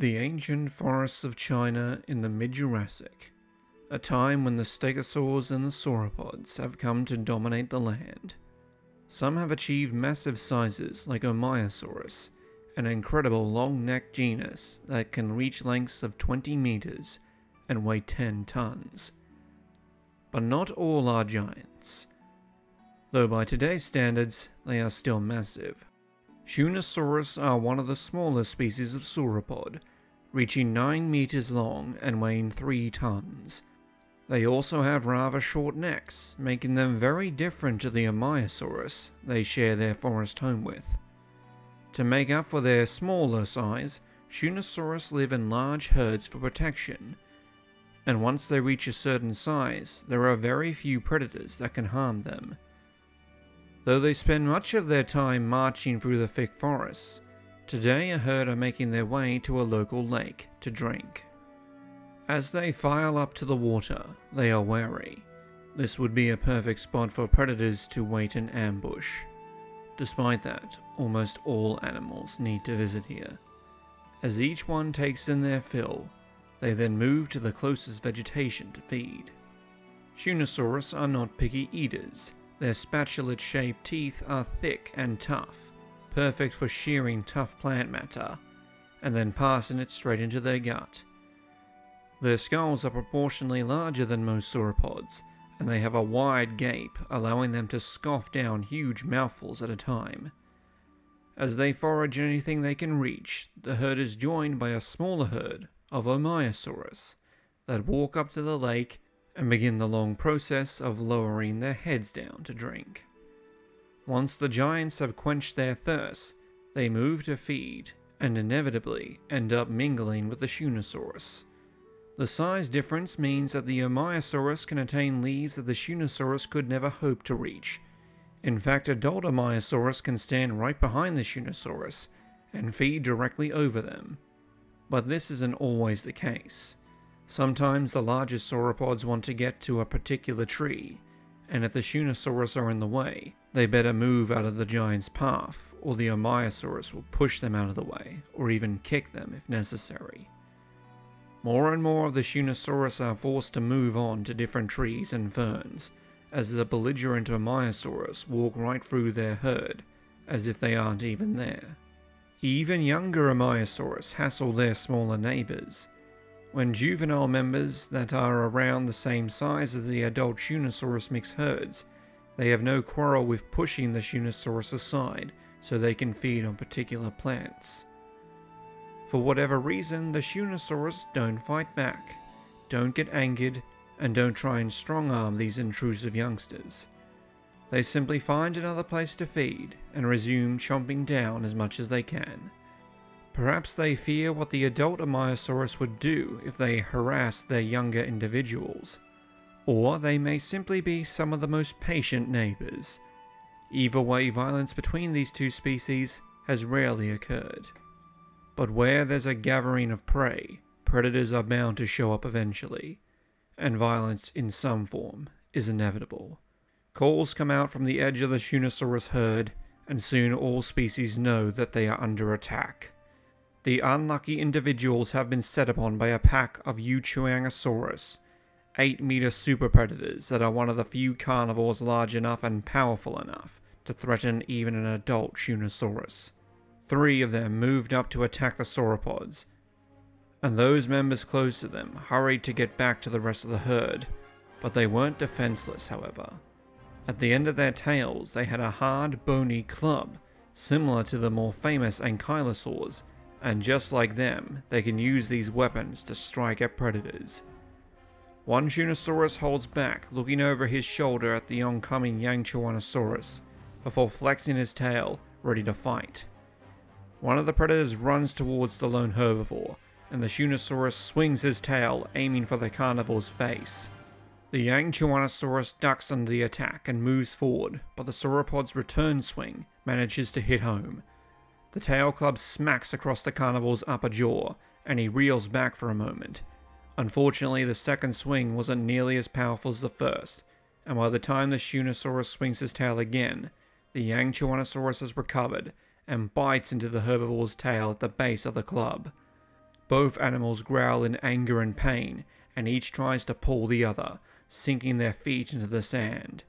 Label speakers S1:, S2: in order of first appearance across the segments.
S1: The ancient forests of China in the mid-Jurassic, a time when the stegosaurs and the sauropods have come to dominate the land. Some have achieved massive sizes like Omeisaurus, an incredible long-necked genus that can reach lengths of 20 meters and weigh 10 tons. But not all are giants, though by today's standards they are still massive. Shunosaurus are one of the smaller species of sauropod, reaching 9 meters long and weighing 3 tons. They also have rather short necks, making them very different to the Omeisaurus they share their forest home with. To make up for their smaller size, Shunosaurus live in large herds for protection, and once they reach a certain size, there are very few predators that can harm them. Though they spend much of their time marching through the thick forests, today a herd are making their way to a local lake to drink. As they file up to the water, they are wary. This would be a perfect spot for predators to wait in ambush. Despite that, almost all animals need to visit here. As each one takes in their fill, they then move to the closest vegetation to feed. Shunosaurus are not picky eaters. Their spatulate-shaped teeth are thick and tough, perfect for shearing tough plant matter, and then passing it straight into their gut. Their skulls are proportionally larger than most sauropods, and they have a wide gape, allowing them to scoff down huge mouthfuls at a time. As they forage anything they can reach, the herd is joined by a smaller herd of Omeisaurus that walk up to the lake and begin the long process of lowering their heads down to drink. Once the giants have quenched their thirst, they move to feed and inevitably end up mingling with the Shunosaurus. The size difference means that the Omeisaurus can attain leaves that the Shunosaurus could never hope to reach. In fact, adult Omeisaurus can stand right behind the Shunosaurus and feed directly over them. But this isn't always the case. Sometimes the largest sauropods want to get to a particular tree, and if the Shunosaurus are in the way, they better move out of the giant's path, or the Omeisaurus will push them out of the way, or even kick them if necessary. More and more of the Shunosaurus are forced to move on to different trees and ferns, as the belligerent Omeisaurus walk right through their herd, as if they aren't even there. Even younger Omeisaurus hassle their smaller neighbours. When juvenile members that are around the same size as the adult Shunosaurus mix herds, they have no quarrel with pushing the Shunosaurus aside so they can feed on particular plants. For whatever reason, the Shunosaurus don't fight back, don't get angered, and don't try and strong arm these intrusive youngsters. They simply find another place to feed and resume chomping down as much as they can. Perhaps they fear what the adult Omeisaurus would do if they harassed their younger individuals. Or they may simply be some of the most patient neighbours. Either way, violence between these two species has rarely occurred. But where there's a gathering of prey, predators are bound to show up eventually, and violence in some form is inevitable. Calls come out from the edge of the Shunosaurus herd, and soon all species know that they are under attack. The unlucky individuals have been set upon by a pack of Yangchuanosaurus, 8 meter super predators that are one of the few carnivores large enough and powerful enough to threaten even an adult Shunosaurus. Three of them moved up to attack the sauropods, and those members close to them hurried to get back to the rest of the herd, but they weren't defenseless, however. At the end of their tails, they had a hard, bony club, similar to the more famous ankylosaurs, and just like them, they can use these weapons to strike at predators. One Shunosaurus holds back, looking over his shoulder at the oncoming Yangchuanosaurus, before flexing his tail, ready to fight. One of the predators runs towards the lone herbivore, and the Shunosaurus swings his tail, aiming for the carnivore's face. The Yangchuanosaurus ducks under the attack and moves forward, but the sauropod's return swing manages to hit home. The tail club smacks across the carnivore's upper jaw, and he reels back for a moment. Unfortunately, the second swing wasn't nearly as powerful as the first, and by the time the Shunosaurus swings his tail again, the Yangchuanosaurus has recovered and bites into the herbivore's tail at the base of the club. Both animals growl in anger and pain, and each tries to pull the other, sinking their feet into the sand.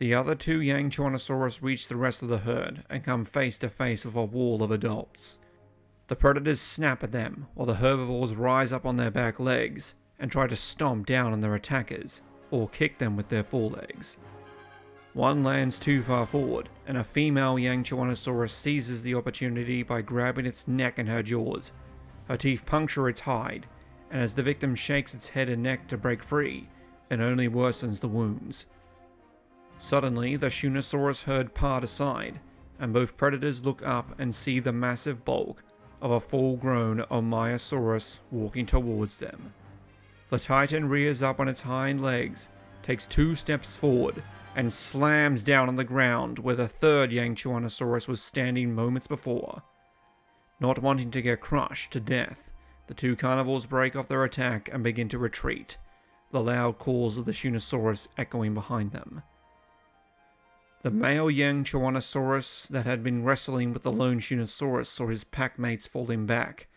S1: The other two Yangchuanosaurus reach the rest of the herd and come face to face with a wall of adults. The predators snap at them, while the herbivores rise up on their back legs and try to stomp down on their attackers, or kick them with their forelegs. One lands too far forward, and a female Yangchuanosaurus seizes the opportunity by grabbing its neck in her jaws. Her teeth puncture its hide, and as the victim shakes its head and neck to break free, it only worsens the wounds. Suddenly, the Shunosaurus herd part aside, and both predators look up and see the massive bulk of a full-grown Omeisaurus walking towards them. The titan rears up on its hind legs, takes two steps forward, and slams down on the ground where the third Yangchuanosaurus was standing moments before. Not wanting to get crushed to death, the two carnivores break off their attack and begin to retreat, the loud calls of the Shunosaurus echoing behind them. The male Yangchuanosaurus that had been wrestling with the lone Shunosaurus saw his packmates falling back,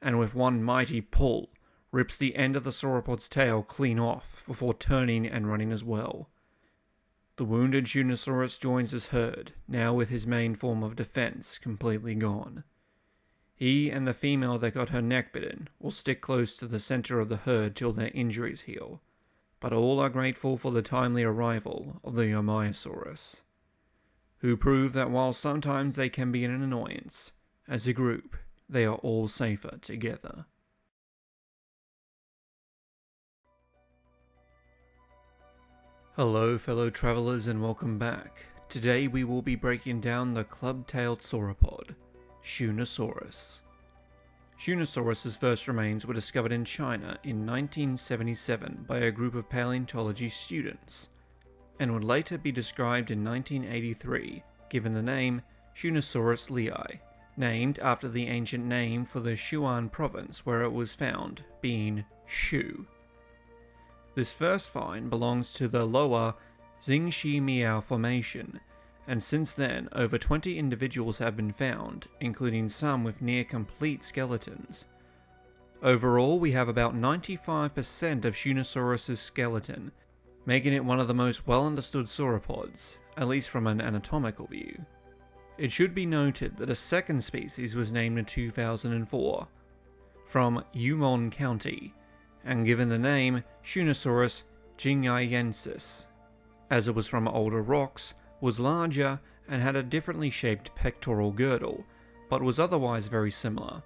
S1: and with one mighty pull, rips the end of the sauropod's tail clean off before turning and running as well. The wounded Shunosaurus joins his herd, now with his main form of defense completely gone. He and the female that got her neck bitten will stick close to the center of the herd till their injuries heal, but all are grateful for the timely arrival of the Omeisaurus, who prove that while sometimes they can be an annoyance, as a group they are all safer together. Hello fellow travellers and welcome back. Today we will be breaking down the club-tailed sauropod, Shunosaurus. Shunosaurus's first remains were discovered in China in 1977 by a group of paleontology students, and would later be described in 1983, given the name Shunosaurus lei, named after the ancient name for the Sichuan province where it was found, being Shu. This first find belongs to the lower Shaximiao Formation, and since then over 20 individuals have been found, including some with near complete skeletons. Overall, we have about 95% of Shunosaurus' skeleton, making it one of the most well understood sauropods, at least from an anatomical view. It should be noted that a second species was named in 2004, from Yuanmou County, and given the name Shunosaurus jiangyiensis, as it was from older rocks, was larger and had a differently shaped pectoral girdle, but was otherwise very similar.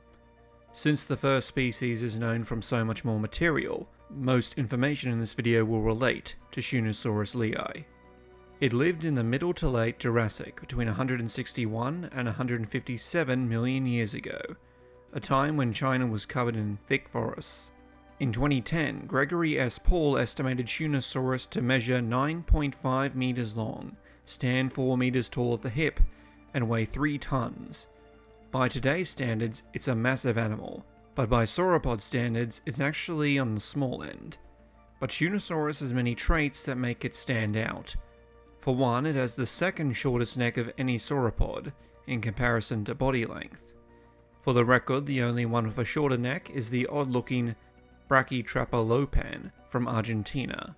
S1: Since the first species is known from so much more material, most information in this video will relate to Shunosaurus lei. It lived in the middle to late Jurassic between 161 and 157 million years ago, a time when China was covered in thick forests. In 2010, Gregory S. Paul estimated Shunosaurus to measure 9.5 meters long, stand 4 meters tall at the hip, and weigh 3 tons. By today's standards, it's a massive animal, but by sauropod standards, it's actually on the small end. But Shunosaurus has many traits that make it stand out. For one, it has the second shortest neck of any sauropod, in comparison to body length. For the record, the only one with a shorter neck is the odd-looking Brachytrachelopan from Argentina.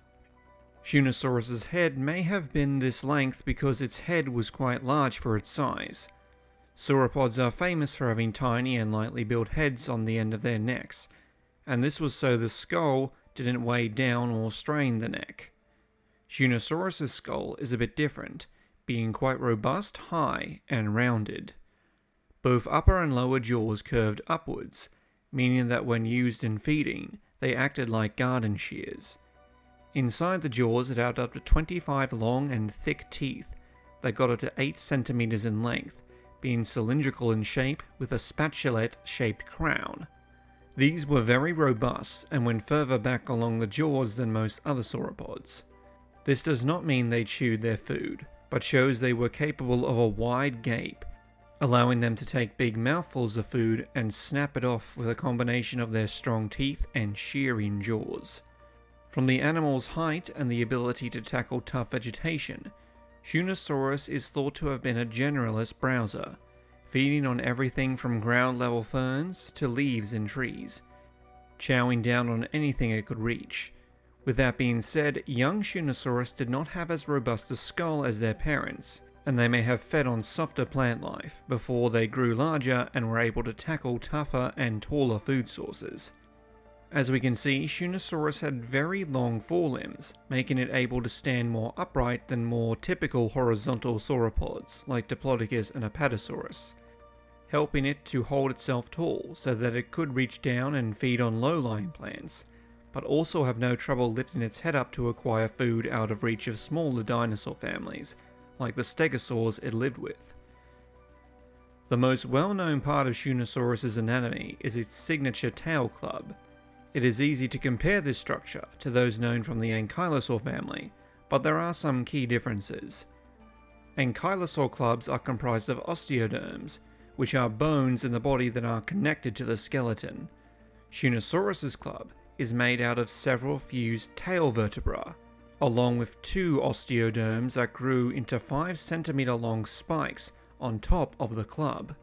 S1: Shunosaurus's head may have been this length because its head was quite large for its size. Sauropods are famous for having tiny and lightly built heads on the end of their necks, and this was so the skull didn't weigh down or strain the neck. Shunosaurus's skull is a bit different, being quite robust, high, and rounded. Both upper and lower jaws curved upwards, meaning that when used in feeding, they acted like garden shears. Inside the jaws it had up to 25 long and thick teeth that got up to 8 centimeters in length, being cylindrical in shape with a spatulate shaped crown. These were very robust and went further back along the jaws than most other sauropods. This does not mean they chewed their food, but shows they were capable of a wide gape allowing them to take big mouthfuls of food and snap it off with a combination of their strong teeth and shearing jaws. From the animal's height and the ability to tackle tough vegetation, Shunosaurus is thought to have been a generalist browser, feeding on everything from ground level ferns to leaves in trees, chowing down on anything it could reach. With that being said, young Shunosaurus did not have as robust a skull as their parents, and they may have fed on softer plant life before they grew larger and were able to tackle tougher and taller food sources. As we can see, Shunosaurus had very long forelimbs, making it able to stand more upright than more typical horizontal sauropods like Diplodocus and Apatosaurus, helping it to hold itself tall so that it could reach down and feed on low-lying plants, but also have no trouble lifting its head up to acquire food out of reach of smaller dinosaur families, like the stegosaurs it lived with. The most well-known part of Shunosaurus' anatomy is its signature tail club, it is easy to compare this structure to those known from the Ankylosaur family, but there are some key differences. Ankylosaur clubs are comprised of osteoderms, which are bones in the body that are connected to the skeleton. Shunosaurus' club is made out of several fused tail vertebrae, along with two osteoderms that grew into 5 centimeter long spikes on top of the club.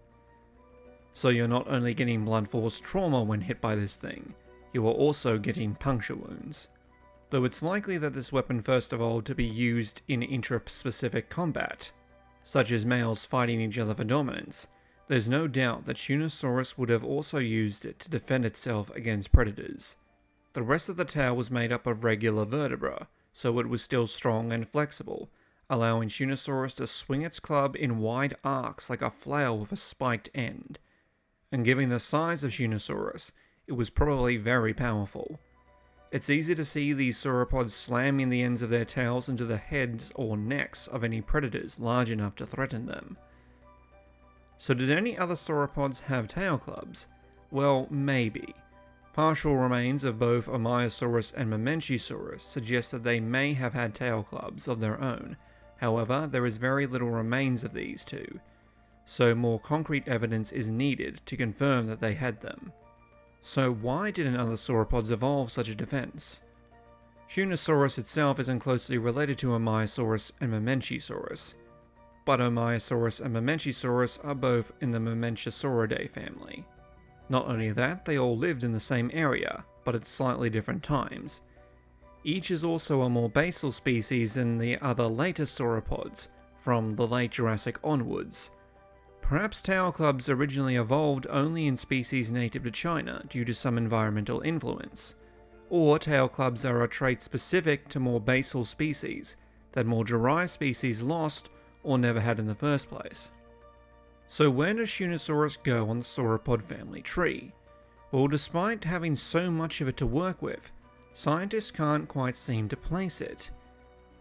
S1: So you're not only getting blunt force trauma when hit by this thing, you are also getting puncture wounds. Though it's likely that this weapon first evolved to be used in intra-specific combat, such as males fighting each other for dominance, there's no doubt that Shunosaurus would have also used it to defend itself against predators. The rest of the tail was made up of regular vertebra, so it was still strong and flexible, allowing Shunosaurus to swing its club in wide arcs like a flail with a spiked end. And given the size of Shunosaurus, it was probably very powerful. It's easy to see these sauropods slamming the ends of their tails into the heads or necks of any predators large enough to threaten them. So did any other sauropods have tail clubs? Well, maybe. Partial remains of both Omeisaurus and Mamenchisaurus suggest that they may have had tail clubs of their own, however there is very little remains of these two, so more concrete evidence is needed to confirm that they had them. So why didn't other sauropods evolve such a defense? Shunosaurus itself isn't closely related to Omeisaurus and Mamenchisaurus, but Omeisaurus and Mamenchisaurus are both in the Mamenchisauridae family. Not only that, they all lived in the same area, but at slightly different times. Each is also a more basal species than the other later sauropods, from the late Jurassic onwards, Perhaps tail clubs originally evolved only in species native to China due to some environmental influence, or tail clubs are a trait specific to more basal species that more derived species lost or never had in the first place. So where does Shunosaurus go on the sauropod family tree? Well, despite having so much of it to work with, scientists can't quite seem to place it.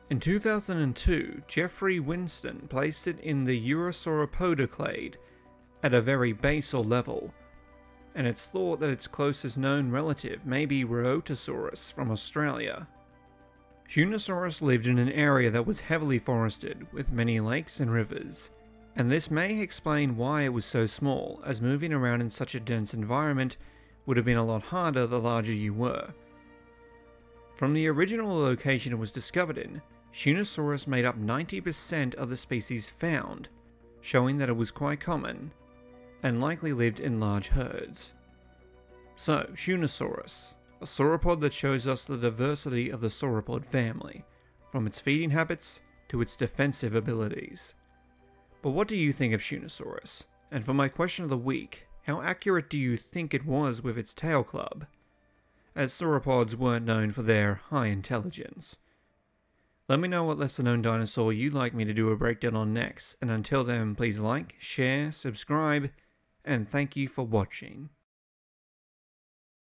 S1: In 2002, Jeffrey Wilson placed it in the Eusauropoda clade at a very basal level, and it's thought that its closest known relative may be Rhoetosaurus from Australia. Shunosaurus lived in an area that was heavily forested with many lakes and rivers, and this may explain why it was so small, as moving around in such a dense environment would have been a lot harder the larger you were. From the original location it was discovered in, Shunosaurus made up 90% of the species found, showing that it was quite common, and likely lived in large herds. So, Shunosaurus, a sauropod that shows us the diversity of the sauropod family, from its feeding habits to its defensive abilities. But what do you think of Shunosaurus? And for my question of the week, how accurate do you think it was with its tail club? As sauropods weren't known for their high intelligence. Let me know what lesser known dinosaur you'd like me to do a breakdown on next, and until then, please like, share, subscribe, and thank you for watching.